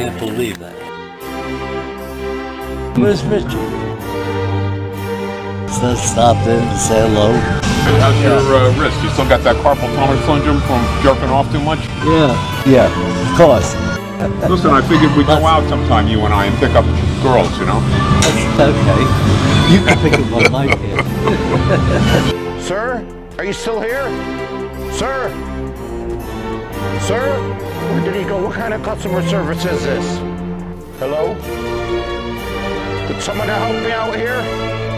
can't believe that. Where's Richie? So stopped in to say hello. How's your uh, wrist? You still got that carpal tunnel syndrome from jerking off too much? Yeah, yeah, of course. Listen, I figured we'd go out sometime, you and I, and pick up girls, you know? That's okay. You can pick up on my kid. Sir, are you still here? Sir? Sir? Did he go? What kind of customer service is this? Hello? Could someone help me out here?